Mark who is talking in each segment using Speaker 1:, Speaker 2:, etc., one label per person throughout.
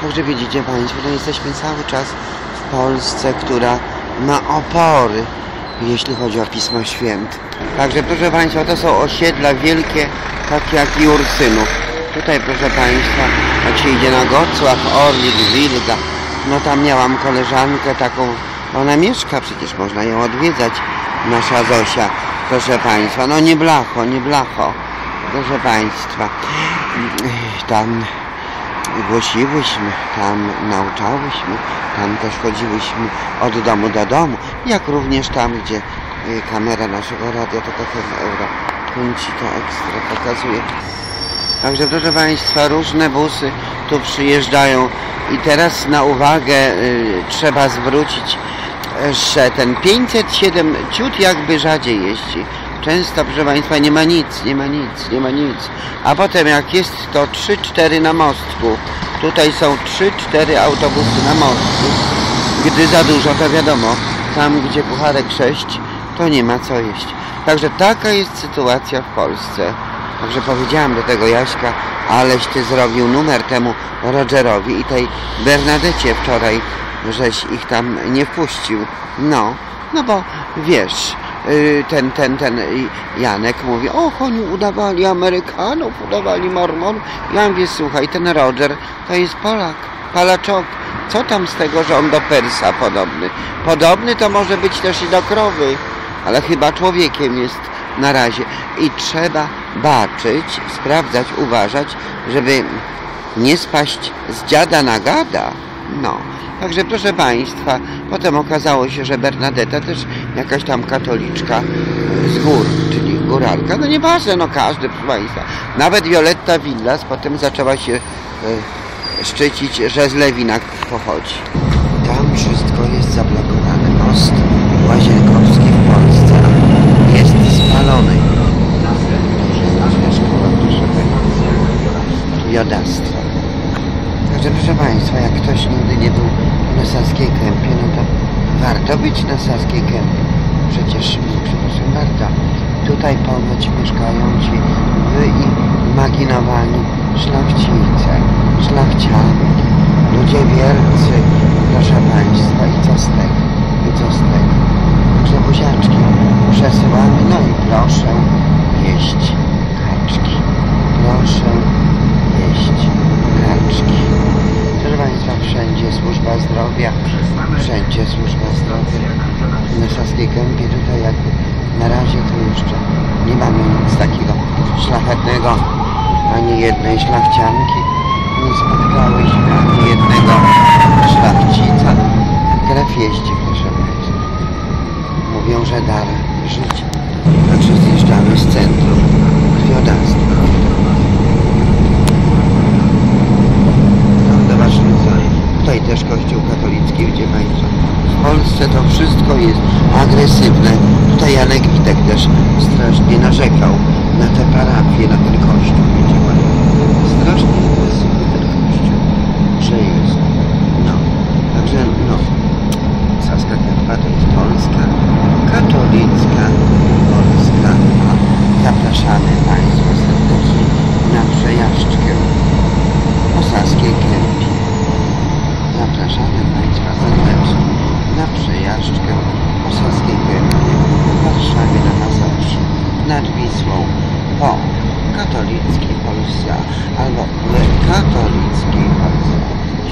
Speaker 1: Także widzicie Państwo, no jesteśmy cały czas w Polsce, która ma opory, jeśli chodzi o Pismo Święte. Także proszę Państwa, to są osiedla wielkie, takie jak i Ursynów. Tutaj proszę Państwa, jak się idzie na Gocław, Orlik, Wilga, no tam miałam koleżankę taką, ona mieszka, przecież można ją odwiedzać, nasza Zosia, proszę Państwa, no nie blacho, nie blacho, proszę Państwa, tam głosiłyśmy, tam nauczałyśmy, tam też chodziłyśmy od domu do domu, jak również tam, gdzie y, kamera naszego radia to FM Euro Kunci to ekstra pokazuje. Także proszę Państwa, różne busy tu przyjeżdżają i teraz na uwagę y, trzeba zwrócić, że ten 507 ciut jakby rzadziej jeździ. Często, proszę Państwa, nie ma nic, nie ma nic, nie ma nic. A potem jak jest to 3-4 na mostku, tutaj są 3-4 autobusy na mostku. Gdy za dużo, to wiadomo, tam gdzie pucharek 6, to nie ma co jeść. Także taka jest sytuacja w Polsce. Także powiedziałam do tego Jaśka, aleś ty zrobił numer temu Rogerowi i tej Bernadecie wczoraj, żeś ich tam nie wpuścił. No, no bo wiesz, ten, ten, ten Janek mówi, o oni udawali Amerykanów, udawali Mormonów. Ja mówię, słuchaj, ten Roger to jest Polak, Palaczok. Co tam z tego, że on do Persa podobny? Podobny to może być też i do krowy, ale chyba człowiekiem jest na razie. I trzeba baczyć, sprawdzać, uważać, żeby nie spaść z dziada na gada. No. Także proszę Państwa, potem okazało się, że Bernadetta też jakaś tam katoliczka z gór, czyli góralka. No nieważne, no każdy, proszę Państwa. Nawet Violetta Villas potem zaczęła się e, szczycić, że z Lewina pochodzi. Tam wszystko jest zablokowane. Most Łazienkowski w Polsce jest spalony. Jodastwo. Także proszę Państwa, jak ktoś nigdy nie był na Saskiej Kępie, no to warto być na Saskiej Kępie. Przecież, przepraszam, warto. Tutaj ponoć mieszkają ci wyimaginowani szlachcice, szlachcianki, ludzie wielcy, proszę Państwa, i co z tego, i co z tego. Także buziaczki przesyłamy, no i proszę jeść kaczki. Proszę jeść kaczki. Proszę Państwa, wszędzie służba zdrowia, wszędzie służba zdrowia. Na Saskiej Kępie tutaj jakby na razie to jeszcze nie mamy nic takiego szlachetnego, ani jednej szlachcianki. Nie spotkałyśmy ani jednego szlachcica. Krew jeździ, proszę Państwa. Mówią, że dar życia. Także zjeżdżamy z centrum krwiodawstwa. No, zobaczmy co. Tutaj też kościół katolicki, gdzie Państwo. W Polsce to wszystko jest agresywne. Tutaj Janek Witek też strasznie narzekał na te parafie, na ten kościół, wiecie. Strasznie agresywny ten kościół. Że jest. No. Także no. Saska Kępa to jest Polska katolicka Polska. Zapraszamy Państwa serdecznie na przejażdżkę po Saskiej Kępie. Zapraszamy Państwa serdecznie na przejażdżkę po Saskiej Kępie w Warszawie na Mazowszu nad Po katolickiej Polsce albo katolickiej Polsce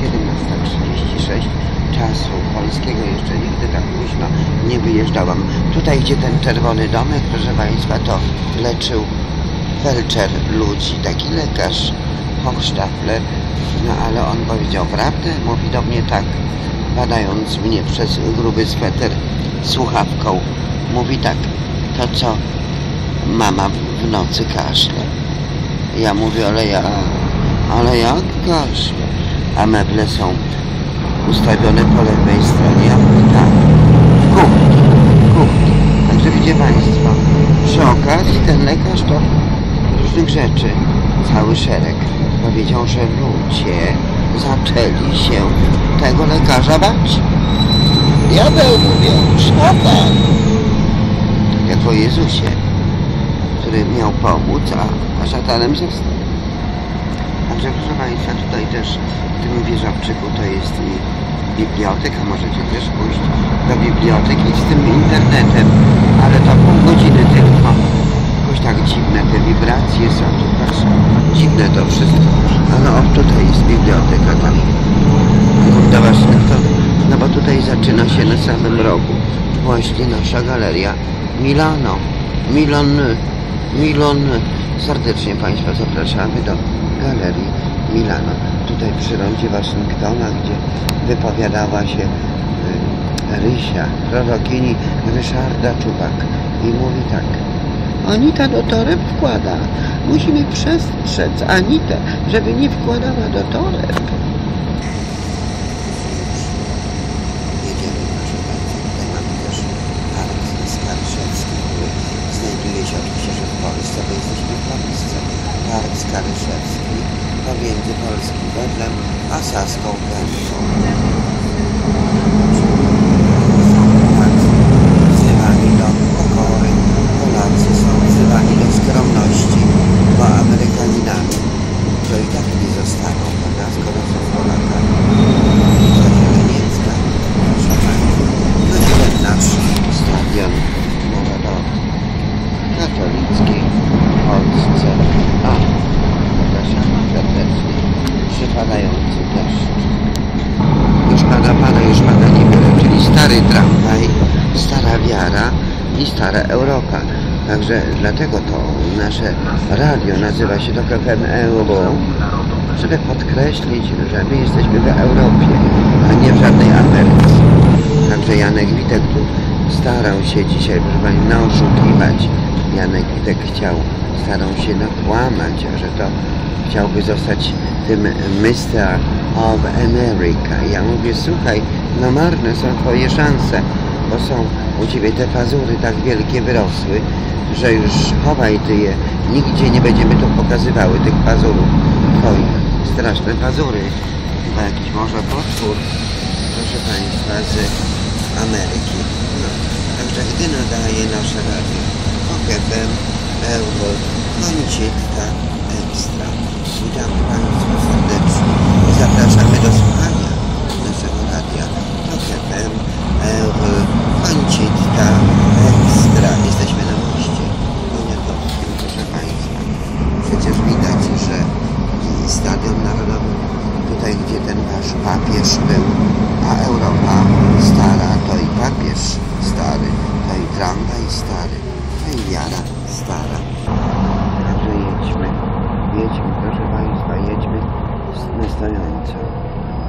Speaker 1: 17.36 czasu polskiego jeszcze nigdy tak późno nie wyjeżdżałam. Tutaj, gdzie ten czerwony domek, proszę Państwa, to leczył felczer ludzi, taki lekarz, Hochstapler. No ale on powiedział prawdę, mówi do mnie tak, badając mnie przez gruby sweter słuchawką. Mówi tak, to co mama w nocy kaszle. Ja mówię, ale ja, ale jak kaszle? A meble są ustawione po lewej stronie. Ja mówię, tak, w kuchni, w kuchni. Także widzicie Państwo, przy okazji ten lekarz to różnych rzeczy, cały szereg powiedział, że ludzie zaczęli się tego lekarza bać. Diabeł mówią, szatan. Jak o Jezusie, który miał pomóc, a, a szatanem został. Także proszę Państwa, tutaj też w tym wieżowczyku to jest i biblioteka, możecie też pójść do biblioteki z tym internetem, ale to pół godziny tylko. Jakoś tak dziwne te wibracje są tu, proszę. Dziwne to wszystko. Ale o, tutaj jest biblioteka tam. Do Waszyngtonu. No bo tutaj zaczyna się na samym rogu właśnie nasza galeria Milano. Milon, Milon. Serdecznie Państwa zapraszamy do galerii Milano. Tutaj przy rondzie Waszyngtona, gdzie wypowiadała się y, Rysia, prorokini Ryszarda Czubak. I mówi tak. Anita do toreb wkłada. Musimy przestrzec Anitę, żeby nie wkładała do toreb. Jedziemy, proszę Państwa. Tutaj mamy też park Skaryszewski, który znajduje się oczywiście że w Polsce, jesteśmy w Polsce. Park Skaryszewski pomiędzy polskim wedlem a Saską Kępą. Polacy wzywani do pokory, Polacy są wzywani do skromności, bo Amerykaninami to i tak nie zostaną, prawda, skoro są Polakami. Historia niemiecka, proszę Państwa. No i ten nasz stadion narodowy, katolicki w Polsce. A, zapraszamy serdecznie, przypadający deszcz. Już pada, pada, już pada niewiele, czyli stary tramwaj, stara wiara i stara Europa. Także dlatego to nasze radio FM Euro, żeby podkreślić, że my jesteśmy w Europie, a nie w żadnej Ameryce. Także Janek Witek tu starał się dzisiaj, proszę Pani, naoszukiwać. Janek Witek chciał, starał się nakłamać, że to chciałby zostać tym Mr. of America. Ja mówię, słuchaj, no marne są Twoje szanse, bo są u Ciebie te pazury tak wielkie wyrosły, że już chowaj Ty je. Nigdzie nie będziemy tu pokazywały tych pazurów Twoich. Straszne pazury. Chyba jakiś może potwór, proszę Państwa, z Ameryki. No. Także gdy nadaje nasze radio, FM, Euro, Kończytka, Ekstra. Witamy Państwa serdecznie zapraszamy do słuchania naszego radia TOK FM, Euro, Kończytka, Ekstra. Jesteśmy na moście poniatowskim, proszę Państwa. Przecież widać, że i Stadion Narodowy, tutaj gdzie ten wasz papież był, a Europa stara, to i papież stary, to i tramwaj stary, to i wiara stara. Także jedźmy, jedźmy proszę Państwa, jedźmy na stojąco.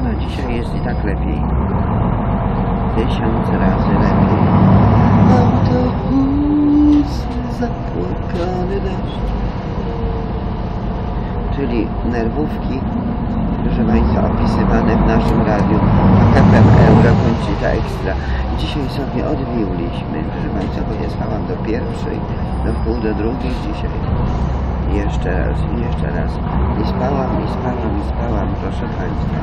Speaker 1: No dzisiaj jest i tak lepiej. Tysiąc razy lepiej. Autobus Czyli nerwówki, proszę Państwa, opisywane w naszym radiu KPM Euro Kończyta Ekstra. Dzisiaj sobie odbiłyśmy, proszę Państwa, bo nie spałam do pierwszej, do wpół do drugiej dzisiaj. Jeszcze raz, jeszcze raz. I spałam, i spałam, i spałam, proszę Państwa.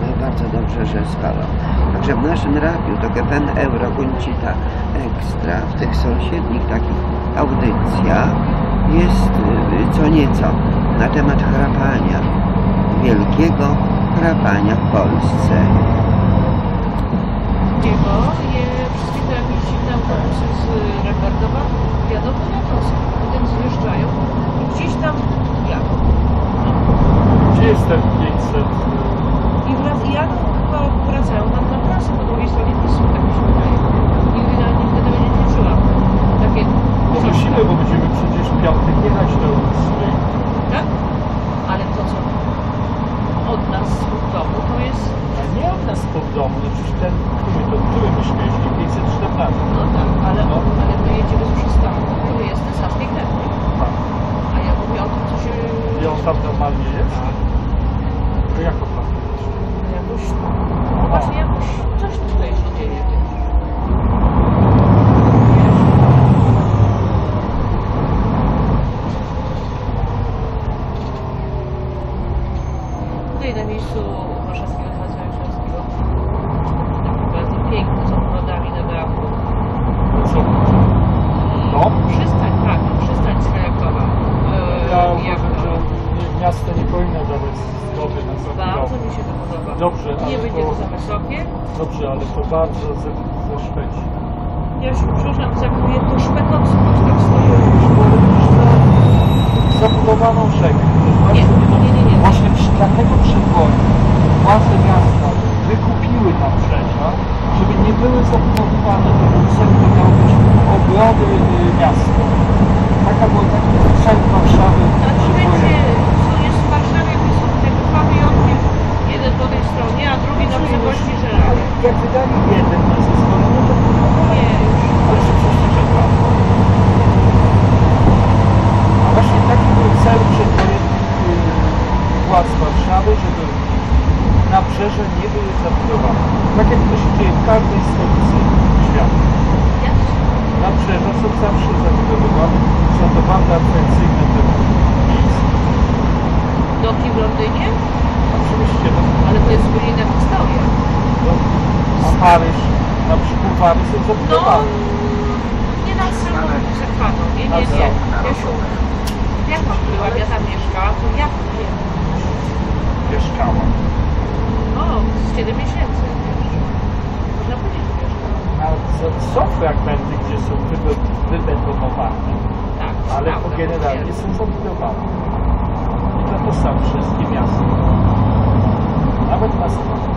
Speaker 1: No i bardzo dobrze, że spałam. Także w naszym radiu to KPM Euro Kończyta Ekstra, w tych sąsiednich takich audycjach jest y, co nieco na temat chrapania. Wielkiego chrapania w Polsce.
Speaker 2: niego je wszystkie te jakieś dziwne autobusy z Rekordowa jadą do Natowska. Potem zjeżdżają i gdzieś tam jadą.
Speaker 3: Gdzie jest ten 500?
Speaker 2: I wrac, jadą, chyba wracają nam na trasę po drugiej stronie Wisły, tak mi się wydaje. Nigdy na nawet nie wierzyłam. Takie Tam.
Speaker 3: bo będziemy przecież w piątek jechać do Wisły.
Speaker 2: Tak? Ale to co od nas w domu to jest,
Speaker 3: nie od nas pod domu, no przecież ten, który to, który myśmy jeździli, 514.
Speaker 2: no tak, ale,
Speaker 3: No.
Speaker 2: ale my jedziemy z przystanku, który jest na Kępie.
Speaker 3: Tak.
Speaker 2: A ja mówię o tym, co się...
Speaker 3: I on tam normalnie jest?
Speaker 2: Tak.
Speaker 3: To jak on tam jest?
Speaker 2: Jakoś, no właśnie jakoś coś tutaj się dzieje. w tym. Tutaj na miejscu warszawskiego Placu Śląskiego taki bardzo piękny z ogrodami na dachu.
Speaker 3: Co? No.
Speaker 2: Przystań, tak, przystań z Krakowa.
Speaker 3: Ja
Speaker 2: jak
Speaker 3: uważam,
Speaker 2: to?
Speaker 3: że nie, miasto nie powinno dawać zgody na
Speaker 2: Bardzo
Speaker 3: zabudowę.
Speaker 2: mi się to podoba.
Speaker 3: Dobrze,
Speaker 2: Nie
Speaker 3: ale
Speaker 2: będzie
Speaker 3: to,
Speaker 2: to za wysokie.
Speaker 3: dobrze, ale to bardzo ze, ze Szwecji.
Speaker 2: Ja się przepraszam, zakuję to szpekowcy pod tak stoją.
Speaker 3: Zabudowaną rzekę.
Speaker 2: Nie, nie, nie, nie.
Speaker 3: Właśnie przy, dlatego przedwoju władze miasta wykupiły nabrzeża, żeby nie były zabudowywane, to był cel, to miał być obrody miasta. Taka była taki cel Warszawy. Jak wydali jeden na zezwolenie, to
Speaker 2: Nie, już.
Speaker 3: ale się przecież czeka. A właśnie taki był cel przedwojenny y, władz Warszawy, żeby nabrzeże nie były zabudowane. Tak jak to się dzieje w każdej stolicy świata. Nabrzeża są zawsze zabudowywane, są to bardzo atrakcyjne te miejsca.
Speaker 2: Doki w Londynie?
Speaker 3: Oczywiście, no,
Speaker 2: Ale to jest zupełnie inna historia.
Speaker 3: no, a Paryż, na przykład Paryż są
Speaker 2: No,
Speaker 3: zabudowane.
Speaker 2: nie na samą zakwaną. Nie, nie, nie. Jasiu, jak tam byłam, ja tam mieszkałam, to jak nie?
Speaker 3: Mieszkała.
Speaker 2: O, z 7 miesięcy. Można powiedzieć, że mieszkałam.
Speaker 3: A są- są fragmenty, gdzie są wybe- wybetonowane,
Speaker 2: Tak,
Speaker 3: ale
Speaker 2: prawda,
Speaker 3: to generalnie
Speaker 2: potwierdzam.
Speaker 3: są zabudowane. I to to są wszystkie miasta. Nawet na stronę.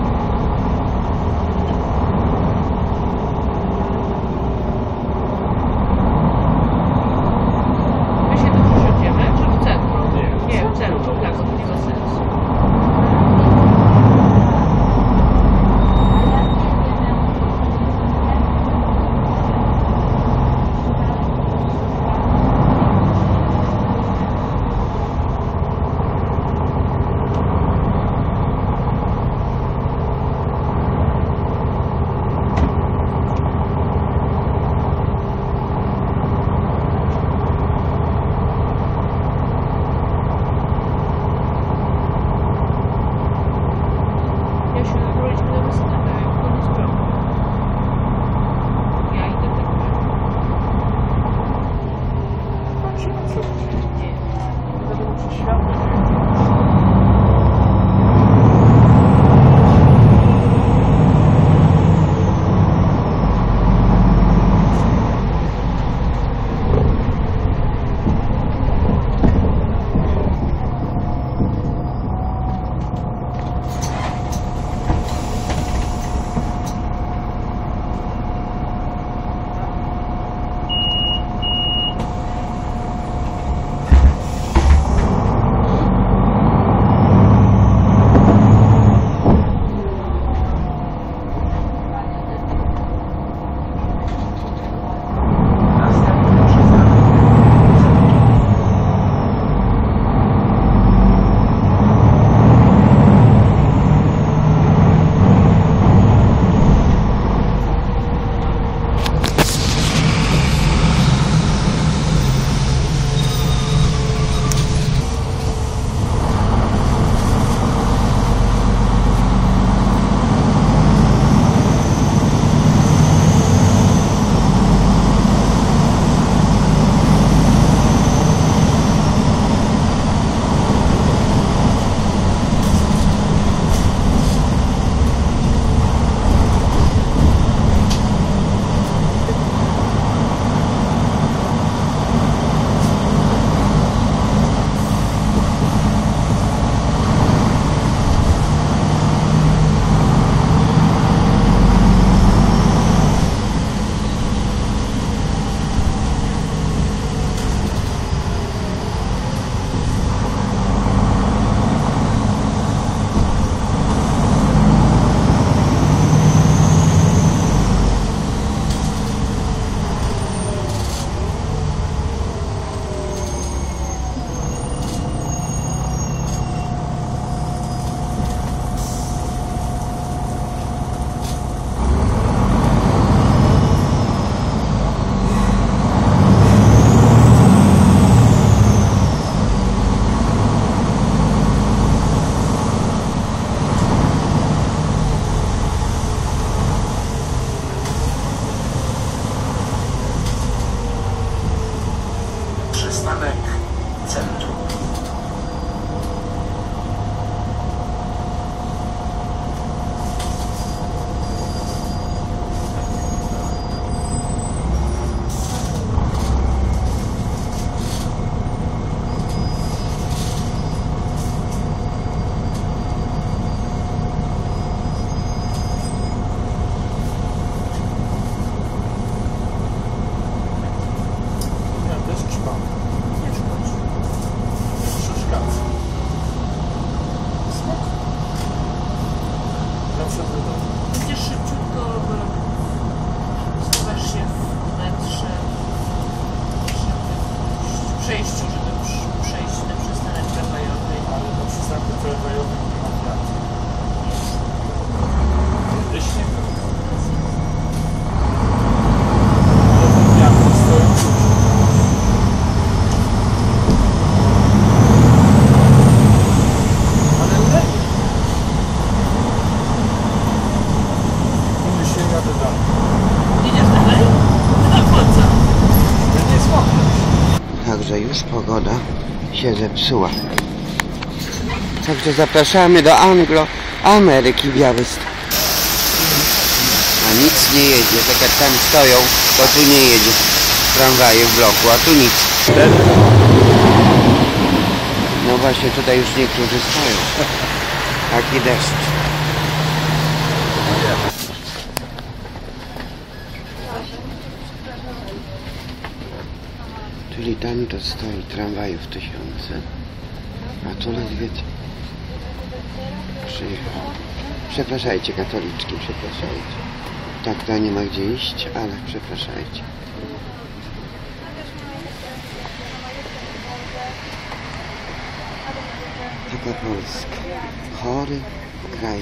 Speaker 1: la 郑州 zepsuła. Także zapraszamy do Anglo Ameryki Białystok. A nic nie jedzie, tak jak tam stoją, to tu nie jedzie. Tramwaje w bloku, a tu nic. No właśnie tutaj już niektórzy stoją. Taki deszcz. Tam to stoi tramwajów tysiące, a tu ledwie przyjechał. Przepraszajcie katoliczki, przepraszajcie. Tak to nie ma gdzie iść, ale przepraszajcie. Taka Polska. Chory kraj.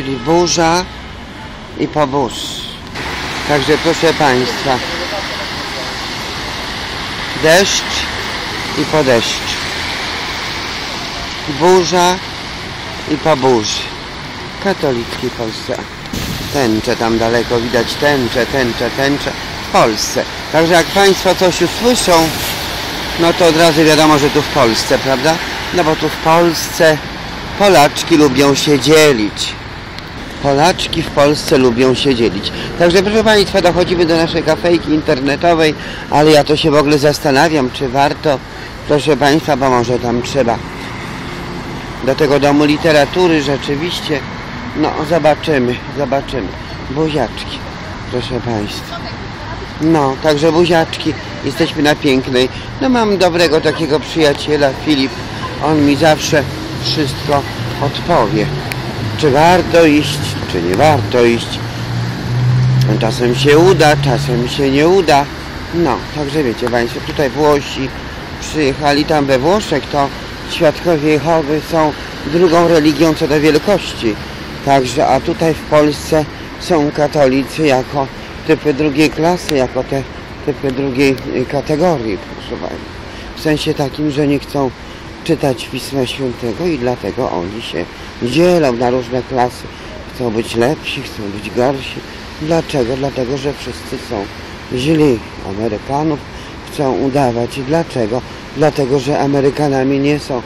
Speaker 1: Czyli burza i pobórz. Także proszę Państwa, deszcz i po deszczu. Burza i po burzy. Katolickiej Polsce. Tęcze tam daleko widać, tęcze, tęcze, tęcze w Polsce. Także jak Państwo coś usłyszą, no to od razu wiadomo, że tu w Polsce, prawda? No bo tu w Polsce Polaczki lubią się dzielić. Polaczki w Polsce lubią się dzielić. Także proszę Państwa, dochodzimy do naszej kafejki internetowej, ale ja to się w ogóle zastanawiam, czy warto, proszę Państwa, bo może tam trzeba do tego domu literatury rzeczywiście, no zobaczymy, zobaczymy. Buziaczki, proszę Państwa. No, także buziaczki, jesteśmy na pięknej. No mam dobrego takiego przyjaciela, Filip, on mi zawsze wszystko odpowie. Czy warto iść, czy nie warto iść. Czasem się uda, czasem się nie uda. No, także wiecie Państwo, tutaj Włosi przyjechali tam we Włoszech, to świadkowie Jehowy są drugą religią co do wielkości. Także, a tutaj w Polsce są katolicy jako typy drugiej klasy, jako te typy drugiej kategorii, proszę Państwa. W sensie takim, że nie chcą czytać Pisma Świętego i dlatego oni się dzielą na różne klasy. Chcą być lepsi, chcą być gorsi. Dlaczego? Dlatego, że wszyscy są źli. Amerykanów chcą udawać. Dlaczego? Dlatego, że Amerykanami nie są.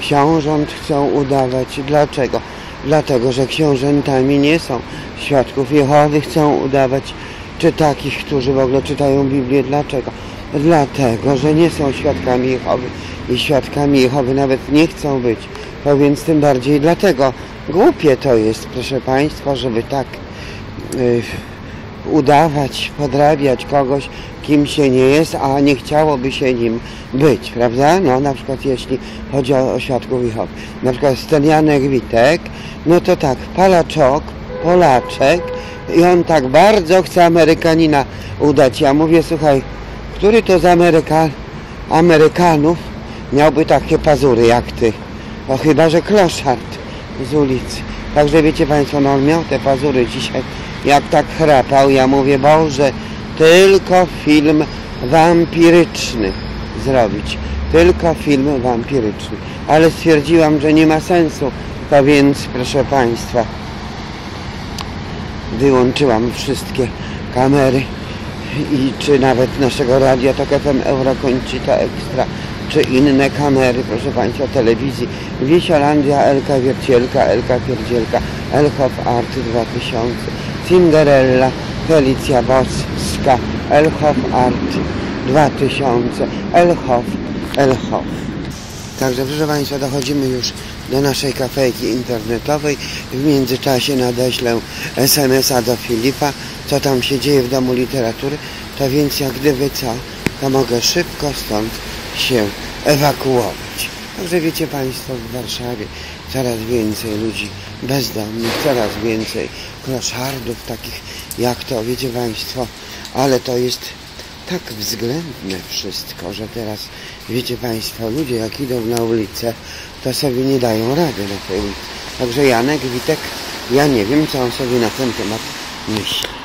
Speaker 1: Książąt chcą udawać. Dlaczego? Dlatego, że książętami nie są. Świadków Jehowy chcą udawać. Czy takich, którzy w ogóle czytają Biblię. Dlaczego? Dlatego, że nie są świadkami Jehowy i świadkami Jehowy nawet nie chcą być. To więc tym bardziej dlatego głupie to jest, proszę Państwa, żeby tak y, udawać, podrabiać kogoś, kim się nie jest, a nie chciałoby się nim być, prawda? No na przykład jeśli chodzi o, o świadków Jehowy. Na przykład ten Janek Witek, no to tak, palaczok, Polaczek i on tak bardzo chce Amerykanina udać. Ja mówię, słuchaj, który to z Ameryka, Amerykanów miałby takie pazury jak ty? No chyba, że kloszard z ulicy. Także wiecie Państwo, no on miał te pazury dzisiaj, jak tak chrapał, ja mówię, Boże, tylko film wampiryczny. zrobić. Tylko film wampiryczny. Ale stwierdziłam, że nie ma sensu. To więc, proszę Państwa, wyłączyłam wszystkie kamery i czy nawet naszego radia Tok FM Eurokończyta Extra czy inne kamery, proszę Państwa, telewizji Wisiolandia, Elka Wiercielka, Elka Pierdzielka, Elhof Art 2000, Cinderella, Felicja Boska, Elhof Art 2000, Elhof, Elhof. Także proszę Państwa, dochodzimy już do naszej kafejki internetowej. W międzyczasie nadeślę SMS-a do Filipa, co tam się dzieje w Domu Literatury. To więc jak gdyby co, to mogę szybko stąd się ewakuować. Także wiecie Państwo, w Warszawie coraz więcej ludzi bezdomnych, coraz więcej kloszardów takich jak to, wiecie Państwo, ale to jest tak względne wszystko, że teraz, wiecie Państwo, ludzie jak idą na ulicę, to sobie nie dają rady na tej ulicy. Także Janek Witek, ja nie wiem, co on sobie na ten temat myśli.